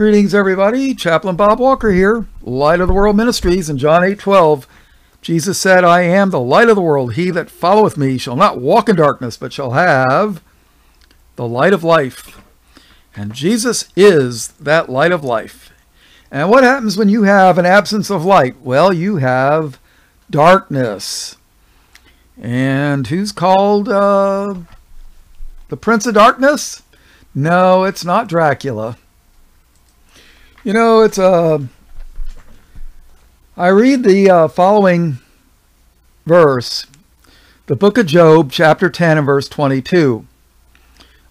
Greetings, everybody. Chaplain Bob Walker here, Light of the World Ministries. In John 8 12, Jesus said, I am the light of the world. He that followeth me shall not walk in darkness, but shall have the light of life. And Jesus is that light of life. And what happens when you have an absence of light? Well, you have darkness. And who's called uh, the Prince of Darkness? No, it's not Dracula. You know, it's. Uh, I read the uh, following verse, the book of Job, chapter 10 and verse 22.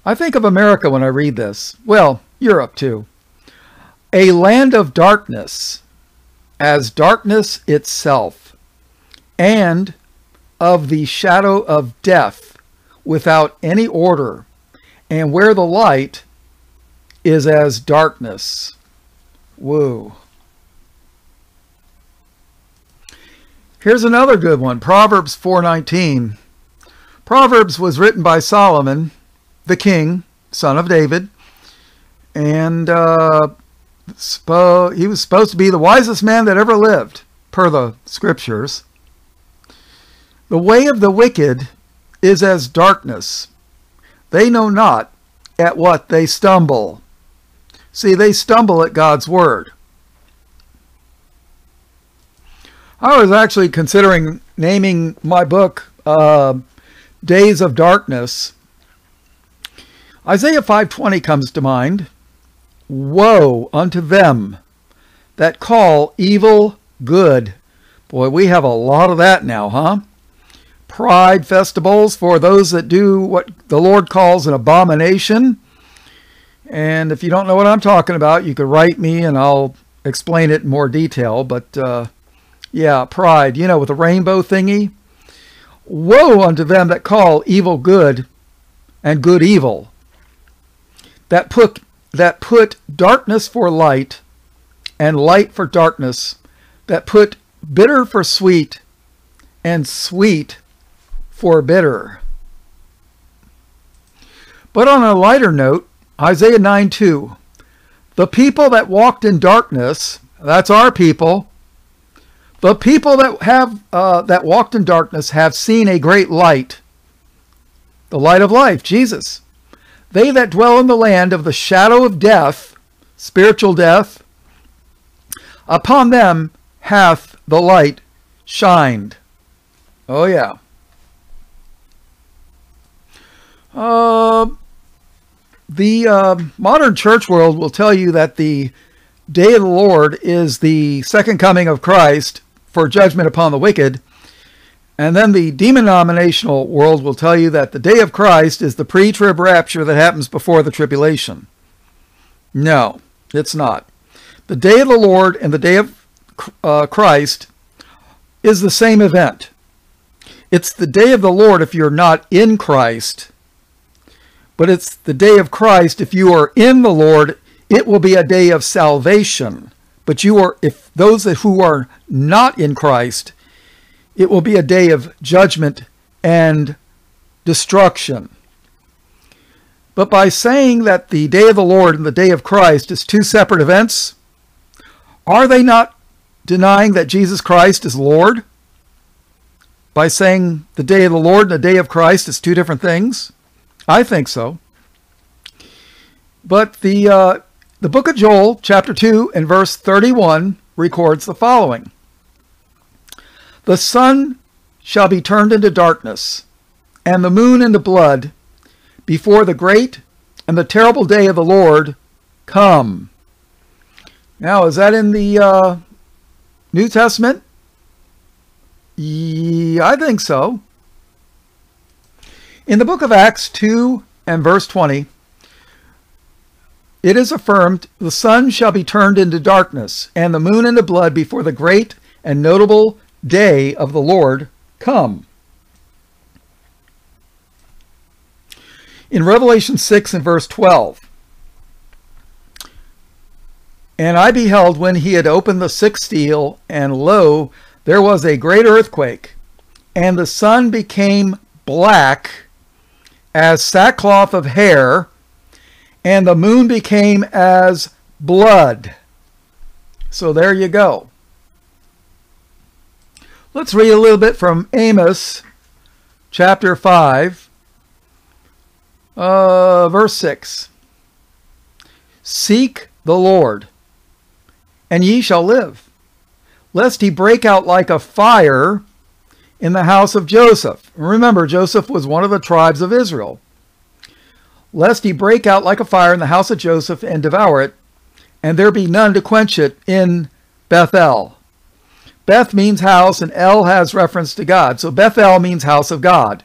I think of America when I read this. Well, Europe too. A land of darkness, as darkness itself, and of the shadow of death, without any order, and where the light is as darkness. Woo. Here's another good one, Proverbs 4:19. Proverbs was written by Solomon, the king, son of David, and uh, he was supposed to be the wisest man that ever lived, per the scriptures. The way of the wicked is as darkness. They know not at what they stumble. See, they stumble at God's word. I was actually considering naming my book uh, Days of Darkness. Isaiah 5:20 comes to mind. Woe unto them that call evil good. Boy, we have a lot of that now, huh? Pride festivals for those that do what the Lord calls an abomination. And if you don't know what I'm talking about, you could write me and I'll explain it in more detail. But uh, yeah, pride, you know, with the rainbow thingy. Woe unto them that call evil good and good evil, that put, that put darkness for light and light for darkness, that put bitter for sweet and sweet for bitter. But on a lighter note, Isaiah 9 2, the people that walked in darkness, that's our people, the people that have uh, that walked in darkness have seen a great light, the light of life, Jesus. They that dwell in the land of the shadow of death, spiritual death, upon them hath the light shined. Oh yeah. Uh, the uh, modern church world will tell you that the day of the Lord is the second coming of Christ for judgment upon the wicked. And then the demon denominational world will tell you that the day of Christ is the pre trib rapture that happens before the tribulation. No, it's not. The day of the Lord and the day of uh, Christ is the same event. It's the day of the Lord if you're not in Christ, but it's the day of Christ if you are in the Lord. It will be a day of salvation. But you are, if those who are not in Christ, it will be a day of judgment and destruction. But by saying that the day of the Lord and the day of Christ is two separate events, are they not denying that Jesus Christ is Lord? By saying the day of the Lord and the day of Christ is two different things? I think so. But the uh, the book of Joel, chapter 2 and verse 31, records the following The sun shall be turned into darkness, and the moon into blood, before the great and the terrible day of the Lord come. Now, is that in the uh, New Testament? Yeah, I think so. In the book of Acts 2 and verse 20, it is affirmed, the sun shall be turned into darkness, and the moon into blood before the great and notable day of the Lord come. In Revelation 6 and verse 12, And I beheld when he had opened the sixth seal, and lo, there was a great earthquake, and the sun became black as sackcloth of hair, and the moon became as blood. So there you go. Let's read a little bit from Amos chapter 5, uh, verse 6. Seek the Lord, and ye shall live, lest he break out like a fire in the house of Joseph. Remember, Joseph was one of the tribes of Israel. Lest he break out like a fire in the house of Joseph and devour it, and there be none to quench it in Bethel. Beth means house, and El has reference to God. So Bethel means house of God.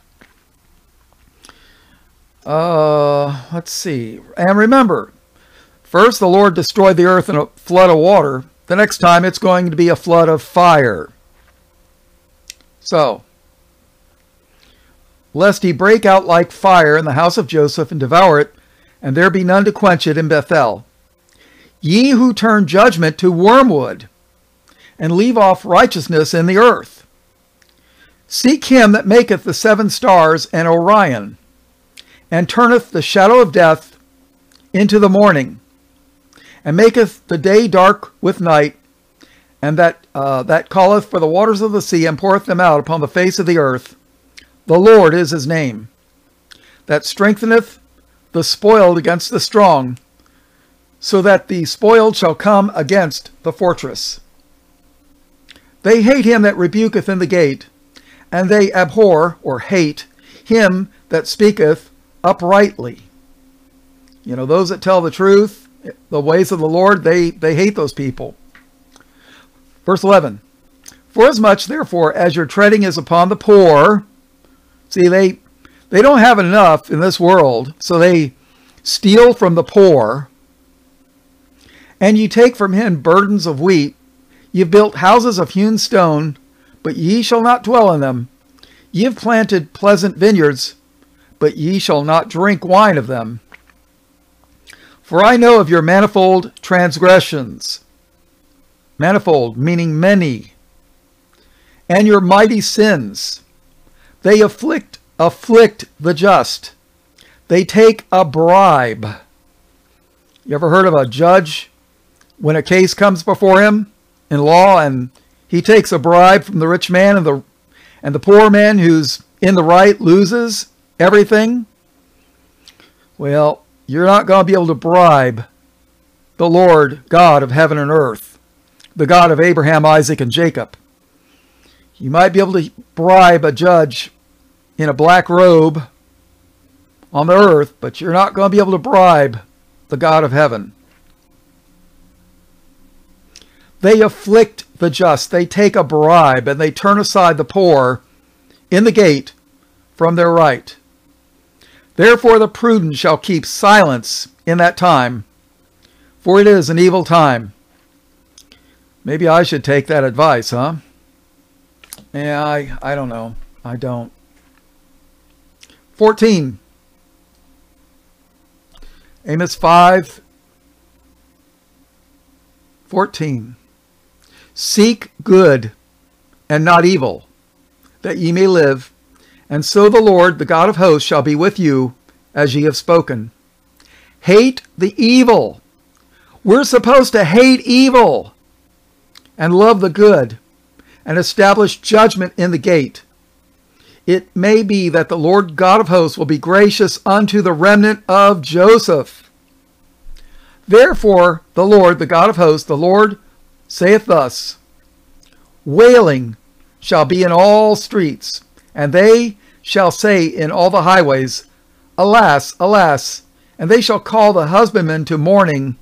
Uh, let's see. And remember, first the Lord destroyed the earth in a flood of water. The next time it's going to be a flood of fire. So, lest he break out like fire in the house of Joseph and devour it, and there be none to quench it in Bethel. Ye who turn judgment to wormwood, and leave off righteousness in the earth. Seek him that maketh the seven stars and Orion, and turneth the shadow of death into the morning, and maketh the day dark with night, and that uh, that calleth for the waters of the sea and poureth them out upon the face of the earth. The Lord is his name. That strengtheneth the spoiled against the strong, so that the spoiled shall come against the fortress. They hate him that rebuketh in the gate, and they abhor or hate him that speaketh uprightly. You know, those that tell the truth, the ways of the Lord, they, they hate those people. Verse 11 Forasmuch, therefore, as your treading is upon the poor, see, they, they don't have enough in this world, so they steal from the poor, and you take from him burdens of wheat Ye have built houses of hewn stone, but ye shall not dwell in them. Ye have planted pleasant vineyards, but ye shall not drink wine of them. For I know of your manifold transgressions. Manifold, meaning many. And your mighty sins. They afflict, afflict the just. They take a bribe. You ever heard of a judge when a case comes before him? in law and he takes a bribe from the rich man and the and the poor man who's in the right loses everything well you're not going to be able to bribe the lord god of heaven and earth the god of abraham isaac and jacob you might be able to bribe a judge in a black robe on the earth but you're not going to be able to bribe the god of heaven They afflict the just. They take a bribe and they turn aside the poor in the gate from their right. Therefore the prudent shall keep silence in that time, for it is an evil time. Maybe I should take that advice, huh? Yeah, I, I don't know. I don't. 14. Amos 5, 14. Seek good and not evil, that ye may live. And so the Lord, the God of hosts, shall be with you as ye have spoken. Hate the evil. We're supposed to hate evil and love the good and establish judgment in the gate. It may be that the Lord God of hosts will be gracious unto the remnant of Joseph. Therefore, the Lord, the God of hosts, the Lord saith thus Wailing shall be in all streets, and they shall say in all the highways, Alas, alas! And they shall call the husbandmen to mourning,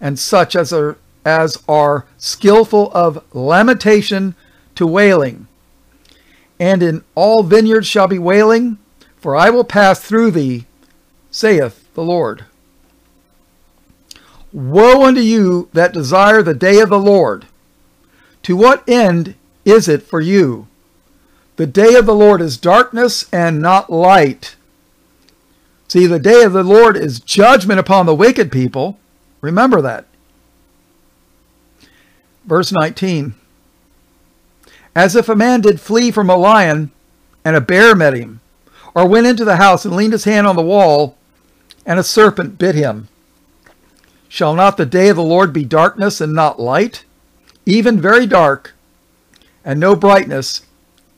and such as are, as are skillful of lamentation to wailing. And in all vineyards shall be wailing, for I will pass through thee, saith the Lord. Woe unto you that desire the day of the Lord! To what end is it for you? The day of the Lord is darkness and not light. See, the day of the Lord is judgment upon the wicked people. Remember that. Verse 19 As if a man did flee from a lion, and a bear met him, or went into the house and leaned his hand on the wall, and a serpent bit him. Shall not the day of the Lord be darkness and not light? Even very dark, and no brightness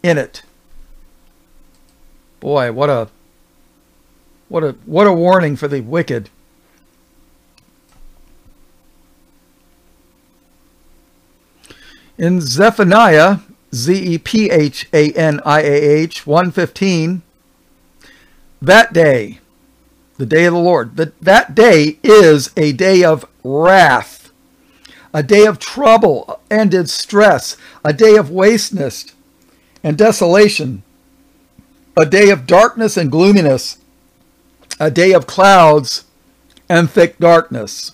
in it. Boy, what a what a what a warning for the wicked. In Zephaniah, Z E P H A N I A H 115, that day, the day of the Lord, that, that day is a day of wrath, a day of trouble and distress, a day of wasteness and desolation, a day of darkness and gloominess, a day of clouds and thick darkness.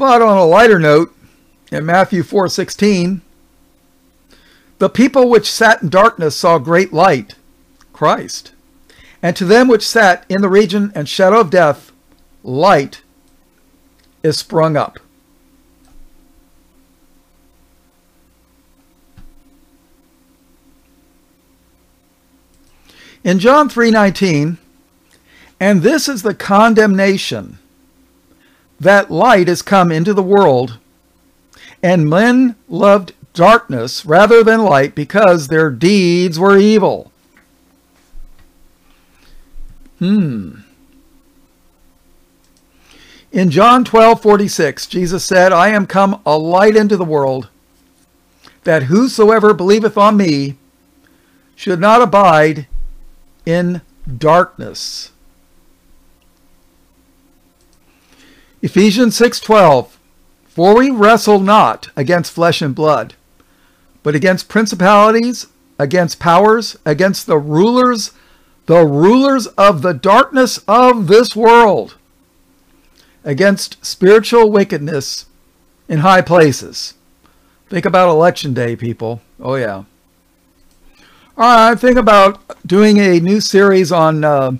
But on a lighter note, in Matthew 4:16, the people which sat in darkness saw great light, Christ. And to them which sat in the region and shadow of death, light is sprung up. In John 3:19, and this is the condemnation that light has come into the world, and men loved darkness rather than light because their deeds were evil. Hmm. In John 12:46, Jesus said, I am come a light into the world, that whosoever believeth on me should not abide in darkness. Ephesians 6:12 For we wrestle not against flesh and blood, but against principalities, against powers, against the rulers, the rulers of the darkness of this world, against spiritual wickedness in high places. Think about election day, people. Oh yeah. All right, think about doing a new series on uh,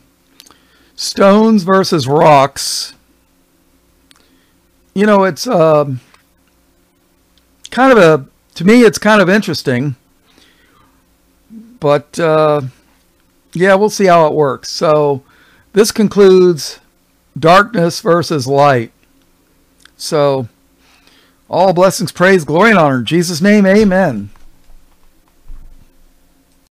stones versus rocks you know, it's uh, kind of a, to me, it's kind of interesting. But uh, yeah, we'll see how it works. So this concludes darkness versus light. So all blessings, praise, glory, and honor. In Jesus' name, amen.